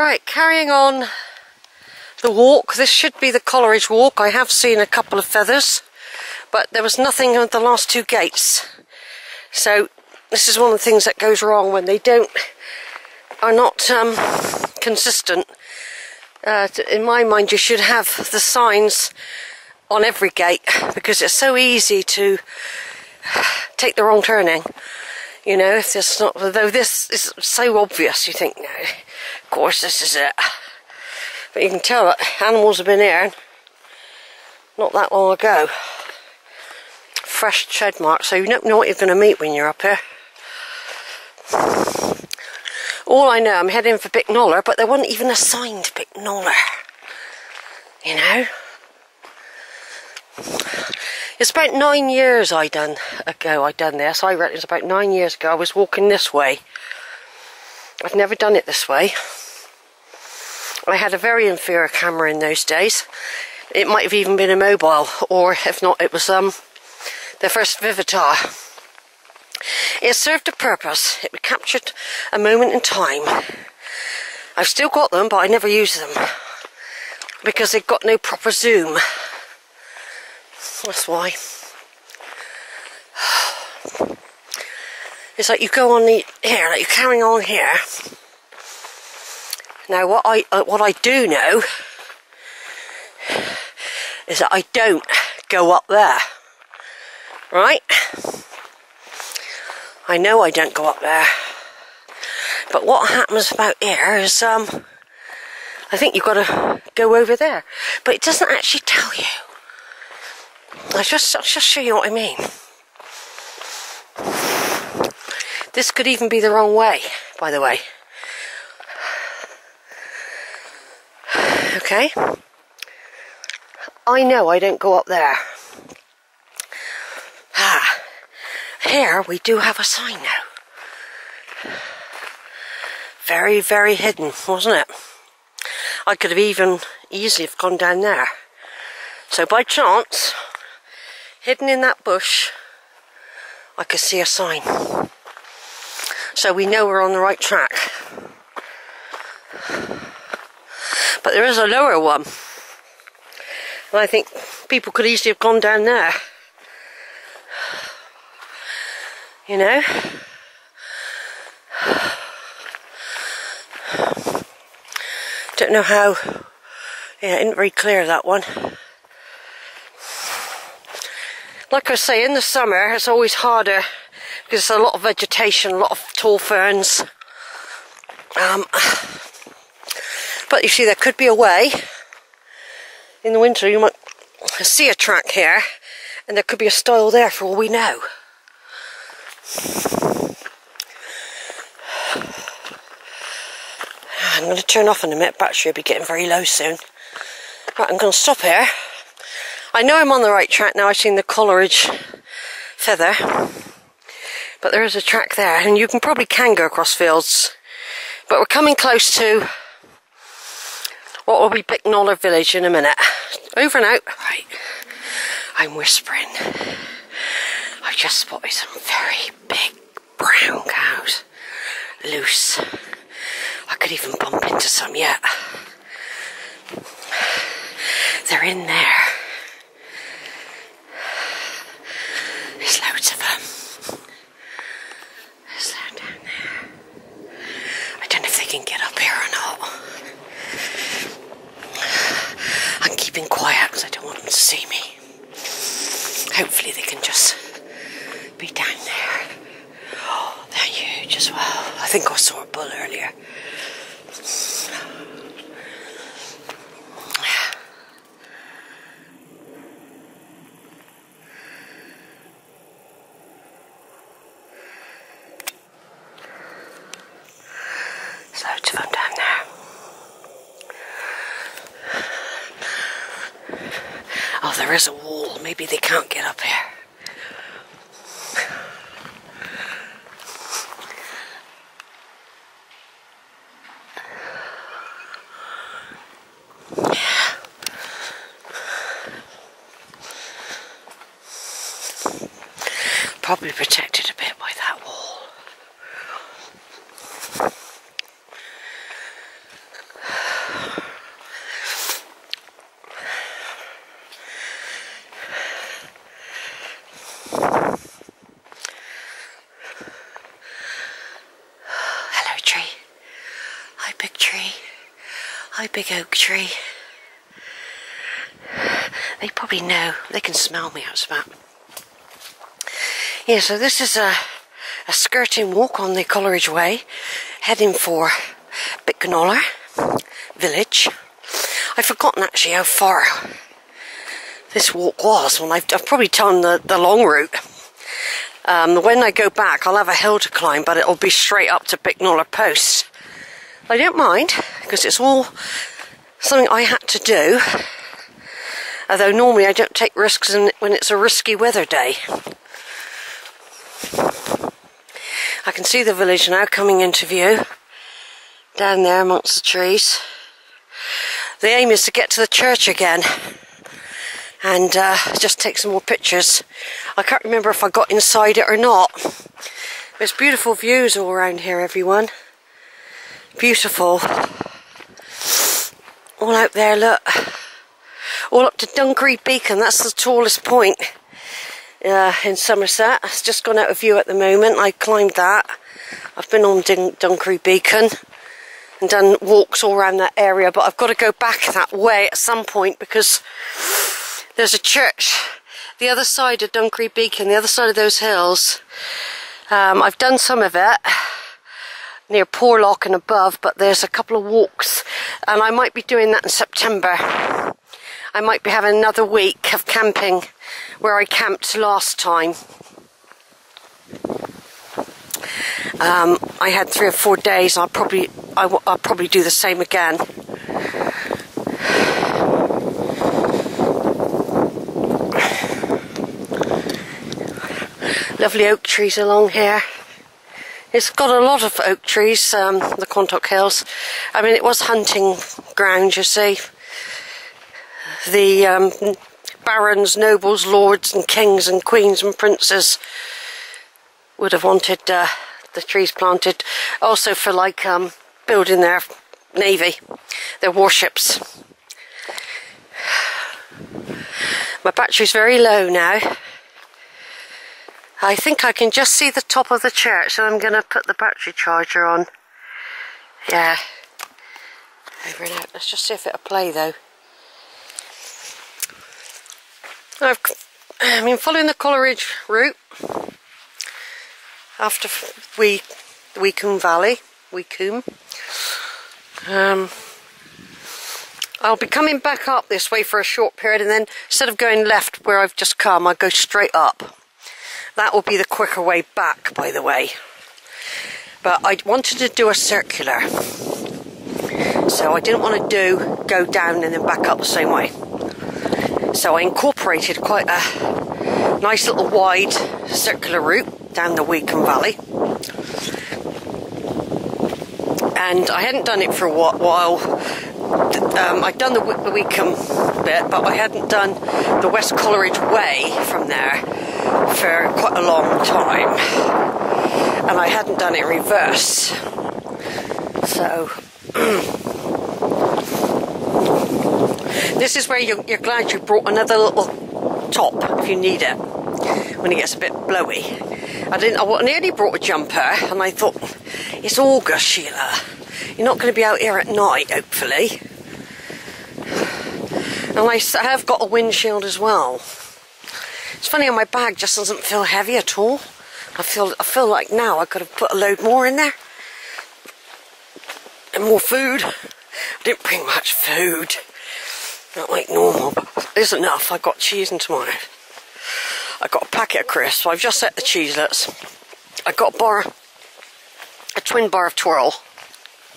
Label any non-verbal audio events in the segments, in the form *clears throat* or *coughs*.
Right, carrying on the walk. This should be the Coleridge walk. I have seen a couple of feathers, but there was nothing at the last two gates. So this is one of the things that goes wrong when they don't are not um, consistent. Uh, in my mind, you should have the signs on every gate because it's so easy to take the wrong turning. You know, if there's not, though this is so obvious, you think, no, of course this is it. But you can tell that animals have been here not that long ago. Fresh tread marks, so you don't know what you're going to meet when you're up here. All I know, I'm heading for Bicknoller, but there wasn't even a sign to Bicknoller. You know? It's about nine years I done ago I done this. I reckon it's about nine years ago. I was walking this way. I've never done it this way. I had a very inferior camera in those days. It might have even been a mobile, or if not, it was um the first Vivitar. It served a purpose. It captured a moment in time. I've still got them, but I never use them because they've got no proper zoom. That's why. It's like you go on the here, like you're carrying on here. Now, what I uh, what I do know is that I don't go up there, right? I know I don't go up there. But what happens about here is, um, I think you've got to go over there. But it doesn't actually tell you. I'll just, I'll just show you what I mean. This could even be the wrong way, by the way. Okay? I know I don't go up there. Ah, here we do have a sign now. Very, very hidden, wasn't it? I could have even easily have gone down there. So by chance, hidden in that bush, I could see a sign. So we know we're on the right track. But there is a lower one. And I think people could easily have gone down there. You know? Don't know how. Yeah, it isn't very clear that one. Like I say, in the summer it's always harder because there's a lot of vegetation, a lot of tall ferns. Um, but you see, there could be a way. In the winter, you might see a track here, and there could be a stile there for all we know. I'm going to turn off in a minute. Battery will be getting very low soon. Right, I'm going to stop here. I know I'm on the right track now. I've seen the Coleridge feather. But there is a track there, and you can probably can go across fields. But we're coming close to what will be Bicknoller village in a minute. Over and out. Right. I'm whispering. I just spotted some very big brown cows. Loose. I could even bump into some yet. They're in there. There's loads of them. There's that down there. I don't know if they can get up here or not. I'm keeping quiet because I don't want them to see me. Hopefully they can just be down there. Oh, they're huge as well. I think I saw a bull earlier. There's loads of them down there. Oh, there is a wall. Maybe they can't get up here. Probably protected a bit by that wall. Big oak tree. They probably know. They can smell me out about. Yeah, so this is a, a skirting walk on the Coleridge Way, heading for Bicknoller village. I've forgotten actually how far this walk was when I've, I've probably done the, the long route. Um, when I go back, I'll have a hill to climb, but it'll be straight up to Bicknoller Post. I don't mind, because it's all something I had to do. Although normally I don't take risks when it's a risky weather day. I can see the village now coming into view. Down there amongst the trees. The aim is to get to the church again and uh, just take some more pictures. I can't remember if I got inside it or not. There's beautiful views all around here, everyone. Beautiful. All out there, look. All up to Dunkery Beacon, that's the tallest point uh, in Somerset. It's just gone out of view at the moment. I climbed that. I've been on Dun Dunkery Beacon and done walks all around that area, but I've got to go back that way at some point because there's a church the other side of Dunkery Beacon, the other side of those hills. Um, I've done some of it near Porlock and above, but there's a couple of walks, and I might be doing that in September. I might be having another week of camping where I camped last time. Um, I had three or four days. I'll probably I, will probably do the same again. Lovely oak trees along here. It's got a lot of oak trees, um, the Quantock Hills. I mean, it was hunting ground, you see. The um, barons, nobles, lords, and kings, and queens, and princes would have wanted uh, the trees planted. Also for like um, building their navy, their warships. My battery's very low now. I think I can just see the top of the church, so I'm going to put the battery charger on. Yeah. Over and out. Let's just see if it'll play though. I've I mean, following the Coleridge route after we the Weacombe Valley, Weacombe. Um, I'll be coming back up this way for a short period and then instead of going left where I've just come, I'll go straight up. That will be the quicker way back, by the way. But I wanted to do a circular. So I didn't want to do go down and then back up the same way. So I incorporated quite a nice little wide circular route down the Weacombe Valley. And I hadn't done it for a while. Um, I'd done the, Weacombe bit, but I hadn't done the West Coleridge Way from there for quite a long time, and I hadn't done it in reverse. So, *clears throat* this is where you're, you're glad you brought another little top if you need it when it gets a bit blowy. I didn't. I nearly brought a jumper, and I thought it's August, Sheila. You're not going to be out here at night, hopefully. And I have got a windshield as well. It's funny how my bag just doesn't feel heavy at all. I feel I feel like now I could have put a load more in there. And more food. I didn't bring much food. Not like normal, but there's enough. I got cheese and tomato. I got a packet of crisps. So I've just set the cheeselets. I got a bar, a twin bar of twirl,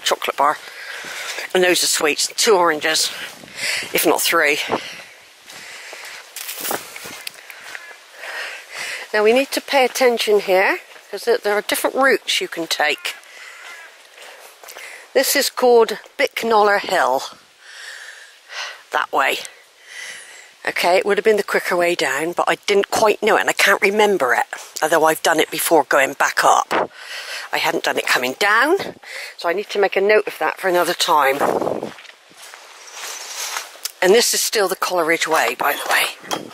chocolate bar, and those are sweets. Two oranges, if not three. Now we need to pay attention here because there are different routes you can take. This is called Bicknoller Hill. That way. Okay, it would have been the quicker way down, but I didn't quite know it and I can't remember it. Although I've done it before going back up. I hadn't done it coming down, so I need to make a note of that for another time. And this is still the Coleridge Way, by the way.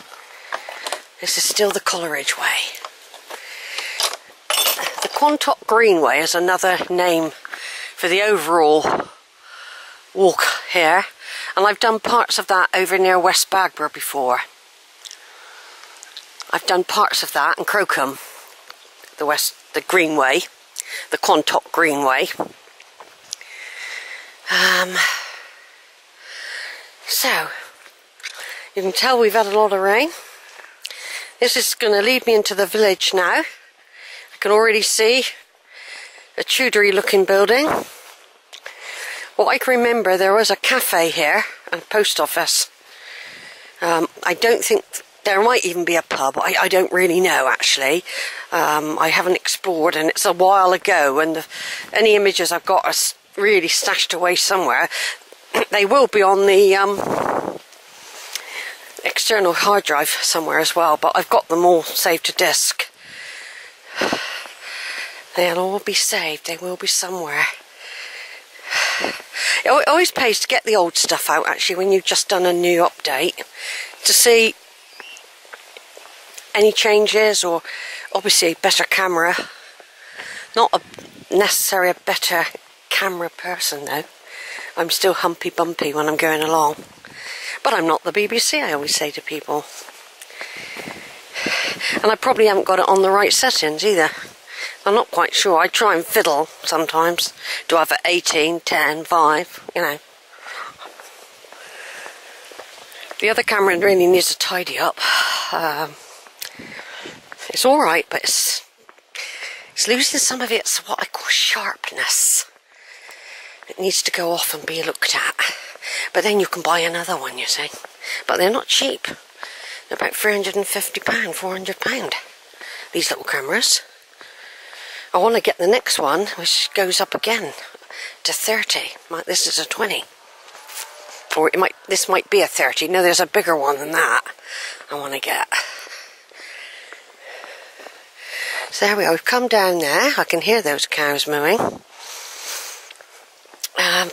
This is still the Coleridge Way. The Quantock Greenway is another name for the overall walk here. And I've done parts of that over near West Bagborough before. I've done parts of that in Crowcombe, the west, the Greenway, the Quantock Greenway. Um, so, you can tell we've had a lot of rain. This is going to lead me into the village now. I can already see a Tudory looking building. Well, I can remember there was a cafe here and a post office. Um, I don't think there might even be a pub. I, I don't really know actually. Um, I haven't explored and it's a while ago and the, any images I've got are really stashed away somewhere. *clears throat* they will be on the um, external hard drive somewhere as well, but I've got them all saved to disk. *sighs* They'll all be saved, they will be somewhere. *sighs* It always pays to get the old stuff out actually when you've just done a new update to see any changes or obviously better camera. Not a necessarily a better camera person though. I'm still humpy bumpy when I'm going along. But I'm not the BBC, I always say to people. *sighs* And I probably haven't got it on the right settings either. I'm not quite sure. I try and fiddle sometimes. Do I have it 18, 10, 5, you know. The other camera really needs to tidy up. *sighs* Um, it's alright, but it's, it's losing some of its what I call sharpness. It needs to go off and be looked at. But then you can buy another one, you see. But they're not cheap. They're about £350, £400. These little cameras. I want to get the next one, which goes up again to 30. This is a 20. Or it might. this might be a 30. No, there's a bigger one than that I want to get. So there we are. We've come down there. I can hear those cows mooing. Um,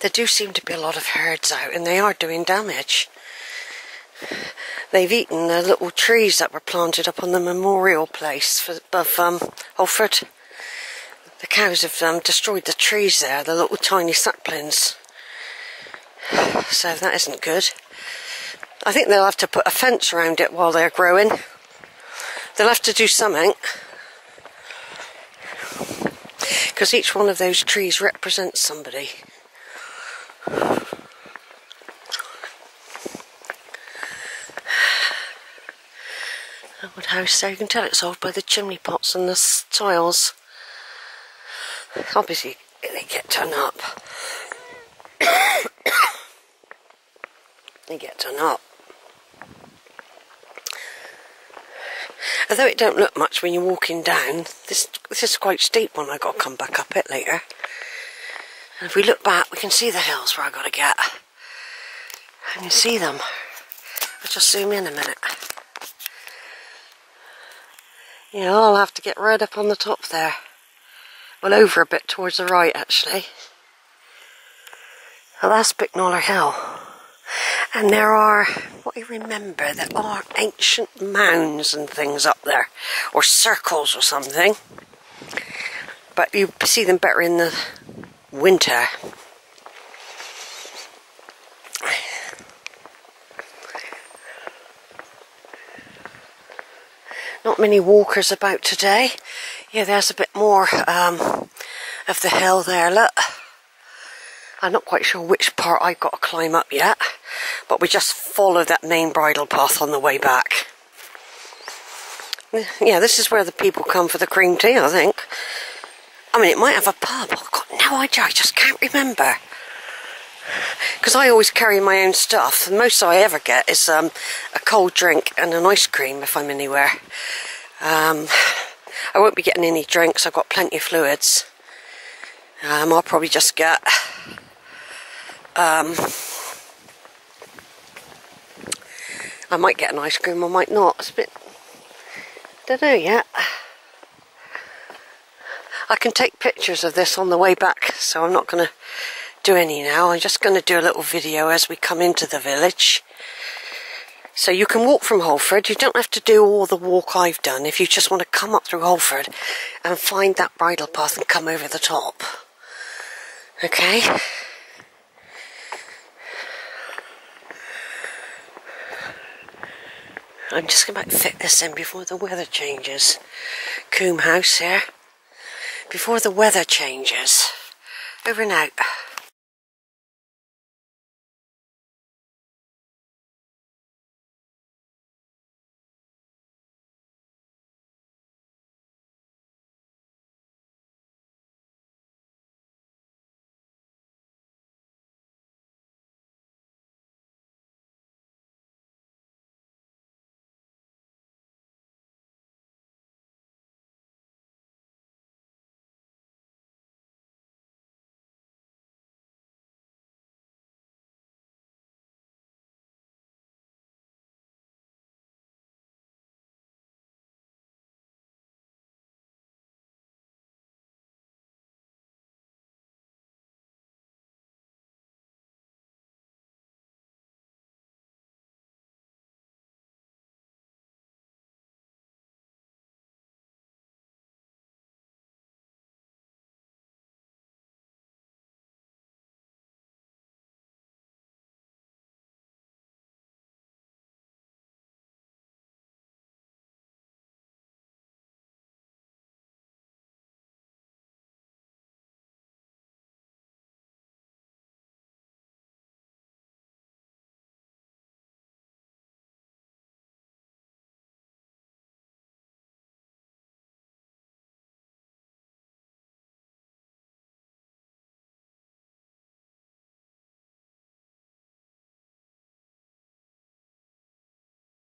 there do seem to be a lot of herds out, and they are doing damage. They've eaten the little trees that were planted up on the memorial place for, above um, Holford. The cows have um, destroyed the trees there, the little tiny saplings. *sighs* So that isn't good. I think they'll have to put a fence around it while they're growing. They'll have to do something. Because each one of those trees represents somebody. *sighs* wood house there. You can tell it's old by the chimney pots and the tiles. Obviously, they get done up. *coughs* they get done up. Although it don't look much when you're walking down, this this is quite steep one. I got to come back up it later. And if we look back, we can see the hills where I got to get. And you see them. I'll just zoom in a minute. Yeah, I'll have to get right up on the top there. Well, over a bit towards the right, actually. Well, that's Bicknoller Hill. And there are, what I remember, there are ancient mounds and things up there. Or circles or something. But you see them better in the winter. Not many walkers about today. Yeah, there's a bit more um, of the hill there, look. I'm not quite sure which part I've got to climb up yet, but we just follow that main bridle path on the way back. Yeah, this is where the people come for the cream tea, I think. I mean, it might have a pub. I've got no idea, I just can't remember. Because I always carry my own stuff. The most I ever get is um, a cold drink and an ice cream if I'm anywhere. Um, *sighs* I won't be getting any drinks, I've got plenty of fluids. Um, I'll probably just get um, I might get an ice cream, I might not. It's a bit, don't know yet. I can take pictures of this on the way back, so I'm not going to do any now. I'm just going to do a little video as we come into the village. So you can walk from Holford. You don't have to do all the walk I've done if you just want to come up through Holford and find that bridle path and come over the top. Okay? I'm just going to fit this in before the weather changes. Coombe House here. Before the weather changes. Over and out.